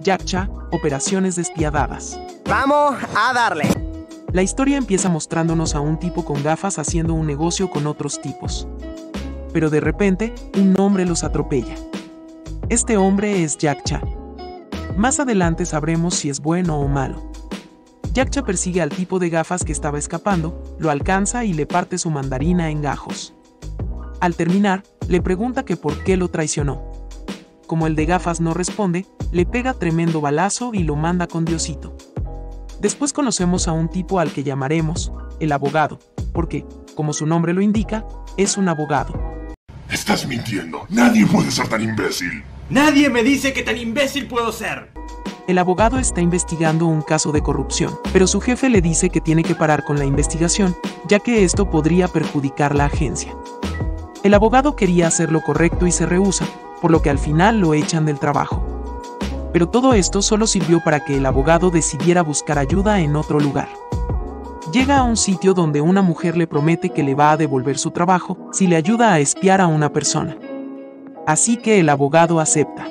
Yakcha, Operaciones Despiadadas. Vamos a darle. La historia empieza mostrándonos a un tipo con gafas haciendo un negocio con otros tipos. Pero de repente, un hombre los atropella. Este hombre es Yakcha. Más adelante sabremos si es bueno o malo. Yakcha persigue al tipo de gafas que estaba escapando, lo alcanza y le parte su mandarina en gajos. Al terminar, le pregunta que por qué lo traicionó. Como el de gafas no responde, le pega tremendo balazo y lo manda con Diosito. Después conocemos a un tipo al que llamaremos el abogado, porque, como su nombre lo indica, es un abogado. Estás mintiendo. Nadie puede ser tan imbécil. Nadie me dice que tan imbécil puedo ser. El abogado está investigando un caso de corrupción, pero su jefe le dice que tiene que parar con la investigación, ya que esto podría perjudicar la agencia. El abogado quería hacer lo correcto y se rehúsa, por lo que al final lo echan del trabajo. Pero todo esto solo sirvió para que el abogado decidiera buscar ayuda en otro lugar. Llega a un sitio donde una mujer le promete que le va a devolver su trabajo si le ayuda a espiar a una persona. Así que el abogado acepta.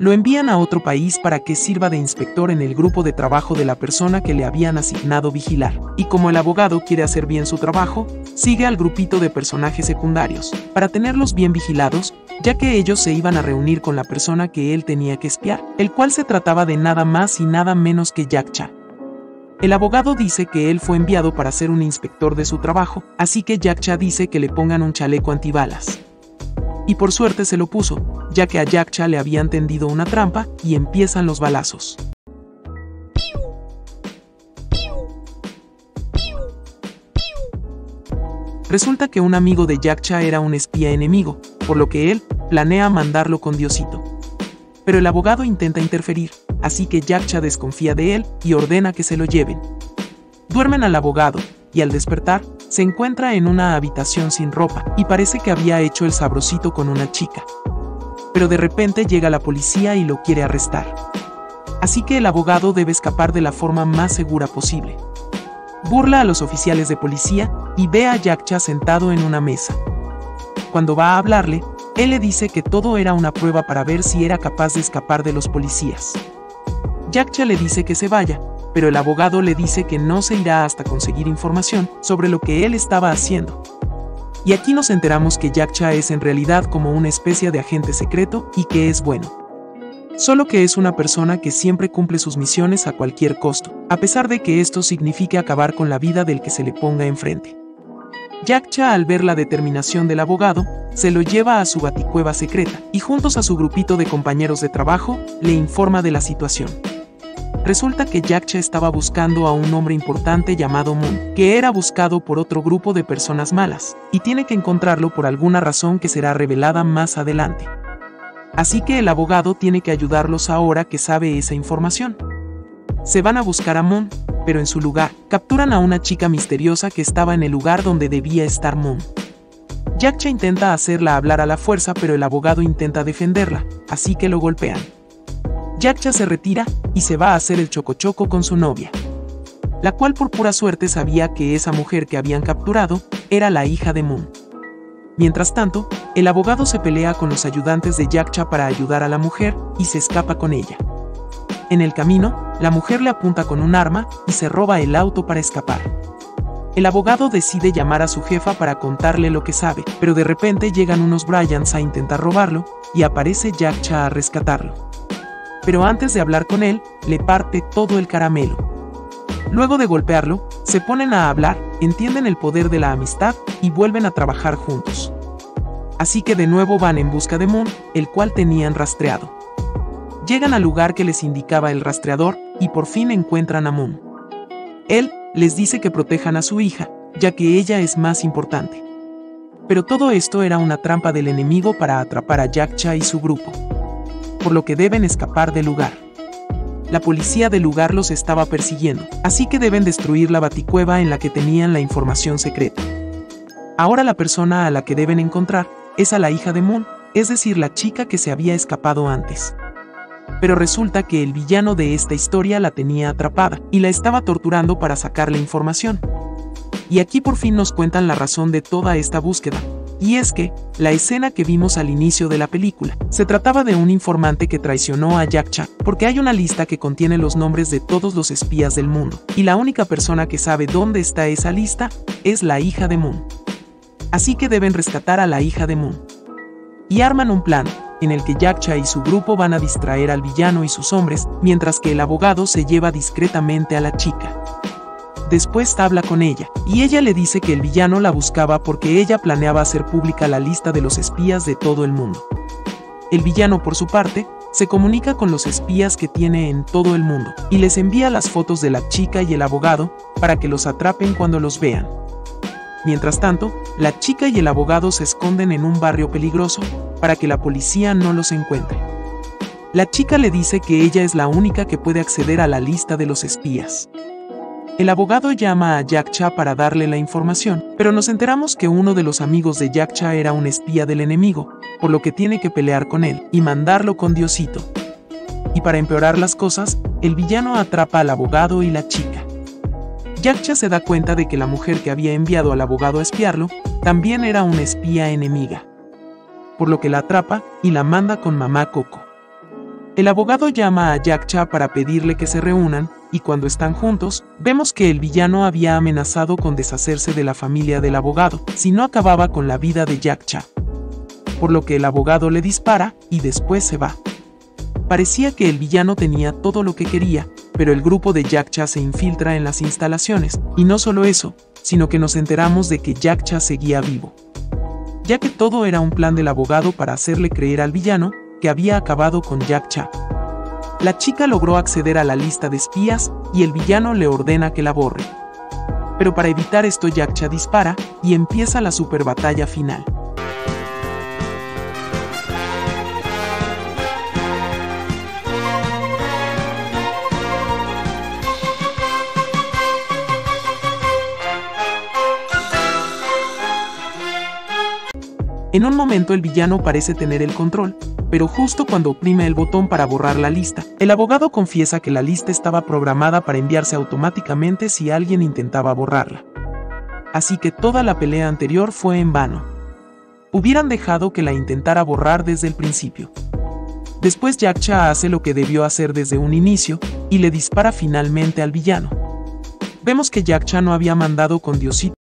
Lo envían a otro país para que sirva de inspector en el grupo de trabajo de la persona que le habían asignado vigilar. Y como el abogado quiere hacer bien su trabajo, sigue al grupito de personajes secundarios, para tenerlos bien vigilados, ya que ellos se iban a reunir con la persona que él tenía que espiar, el cual se trataba de nada más y nada menos que Yakcha. El abogado dice que él fue enviado para ser un inspector de su trabajo, así que Yakcha dice que le pongan un chaleco antibalas. Y por suerte se lo puso, ya que a Yakcha le habían tendido una trampa y empiezan los balazos. Resulta que un amigo de Yakcha era un espía enemigo, por lo que él planea mandarlo con Diosito. Pero el abogado intenta interferir, así que Yakcha desconfía de él y ordena que se lo lleven. Duermen al abogado, y al despertar, se encuentra en una habitación sin ropa y parece que había hecho el sabrosito con una chica. Pero de repente llega la policía y lo quiere arrestar. Así que el abogado debe escapar de la forma más segura posible. Burla a los oficiales de policía y ve a Yakcha sentado en una mesa. Cuando va a hablarle, él le dice que todo era una prueba para ver si era capaz de escapar de los policías. Yakcha le dice que se vaya, pero el abogado le dice que no se irá hasta conseguir información sobre lo que él estaba haciendo. Y aquí nos enteramos que Yakcha es en realidad como una especie de agente secreto y que es bueno. Solo que es una persona que siempre cumple sus misiones a cualquier costo, a pesar de que esto signifique acabar con la vida del que se le ponga enfrente. Yakcha al ver la determinación del abogado, se lo lleva a su baticueva secreta y juntos a su grupito de compañeros de trabajo, le informa de la situación. Resulta que Yakcha estaba buscando a un hombre importante llamado Moon, que era buscado por otro grupo de personas malas, y tiene que encontrarlo por alguna razón que será revelada más adelante. Así que el abogado tiene que ayudarlos ahora que sabe esa información. Se van a buscar a Moon, pero en su lugar, capturan a una chica misteriosa que estaba en el lugar donde debía estar Moon. Yakcha intenta hacerla hablar a la fuerza, pero el abogado intenta defenderla, así que lo golpean. Yakcha se retira y se va a hacer el chocochoco con su novia, la cual por pura suerte sabía que esa mujer que habían capturado era la hija de Moon. Mientras tanto, el abogado se pelea con los ayudantes de Yakcha para ayudar a la mujer y se escapa con ella. En el camino, la mujer le apunta con un arma y se roba el auto para escapar. El abogado decide llamar a su jefa para contarle lo que sabe, pero de repente llegan unos Bryans a intentar robarlo y aparece Yakcha a rescatarlo. Pero antes de hablar con él, le parte todo el caramelo. Luego de golpearlo, se ponen a hablar, entienden el poder de la amistad y vuelven a trabajar juntos. Así que de nuevo van en busca de Moon, el cual tenían rastreado. Llegan al lugar que les indicaba el rastreador y por fin encuentran a Moon. Él les dice que protejan a su hija, ya que ella es más importante. Pero todo esto era una trampa del enemigo para atrapar a Yakcha y su grupo. Por lo que deben escapar del lugar. La policía del lugar los estaba persiguiendo, así que deben destruir la baticueva en la que tenían la información secreta. Ahora la persona a la que deben encontrar es a la hija de Moon, es decir, la chica que se había escapado antes. Pero resulta que el villano de esta historia la tenía atrapada y la estaba torturando para sacarle información. Y aquí por fin nos cuentan la razón de toda esta búsqueda, Y es que, la escena que vimos al inicio de la película, se trataba de un informante que traicionó a Jack Cha, porque hay una lista que contiene los nombres de todos los espías del mundo, y la única persona que sabe dónde está esa lista es la hija de Moon. Así que deben rescatar a la hija de Moon. Y arman un plan, en el que Jack Cha y su grupo van a distraer al villano y sus hombres, mientras que el abogado se lleva discretamente a la chica. Después habla con ella, y ella le dice que el villano la buscaba porque ella planeaba hacer pública la lista de los espías de todo el mundo. El villano, por su parte, se comunica con los espías que tiene en todo el mundo, y les envía las fotos de la chica y el abogado, para que los atrapen cuando los vean. Mientras tanto, la chica y el abogado se esconden en un barrio peligroso, para que la policía no los encuentre. La chica le dice que ella es la única que puede acceder a la lista de los espías. El abogado llama a Jack para darle la información, pero nos enteramos que uno de los amigos de Jack Cha era un espía del enemigo, por lo que tiene que pelear con él y mandarlo con Diosito. Y para empeorar las cosas, el villano atrapa al abogado y la chica. Jack Cha se da cuenta de que la mujer que había enviado al abogado a espiarlo también era una espía enemiga, por lo que la atrapa y la manda con mamá Coco. El abogado llama a Jack Cha para pedirle que se reúnan, y cuando están juntos, vemos que el villano había amenazado con deshacerse de la familia del abogado, si no acababa con la vida de Jack Cha. Por lo que el abogado le dispara, y después se va. Parecía que el villano tenía todo lo que quería, pero el grupo de Jack Cha se infiltra en las instalaciones, y no solo eso, sino que nos enteramos de que Jack Cha seguía vivo. Ya que todo era un plan del abogado para hacerle creer al villano que había acabado con Jack Cha. La chica logró acceder a la lista de espías y el villano le ordena que la borre. Pero para evitar esto Jack Cha dispara y empieza la super batalla final. En un momento el villano parece tener el control, pero justo cuando oprime el botón para borrar la lista, el abogado confiesa que la lista estaba programada para enviarse automáticamente si alguien intentaba borrarla. Así que toda la pelea anterior fue en vano. Hubieran dejado que la intentara borrar desde el principio. Después Jack Cha hace lo que debió hacer desde un inicio y le dispara finalmente al villano. Vemos que Jack Cha no había mandado con Diosito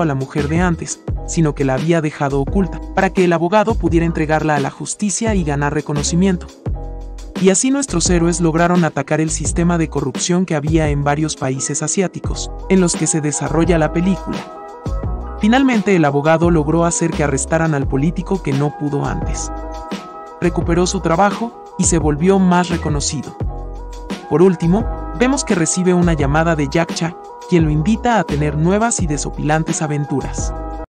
a la mujer de antes, sino que la había dejado oculta, para que el abogado pudiera entregarla a la justicia y ganar reconocimiento. Y así nuestros héroes lograron atacar el sistema de corrupción que había en varios países asiáticos, en los que se desarrolla la película. Finalmente el abogado logró hacer que arrestaran al político que no pudo antes. Recuperó su trabajo y se volvió más reconocido. Por último, vemos que recibe una llamada de Jack Cha, quien lo invita a tener nuevas y desopilantes aventuras.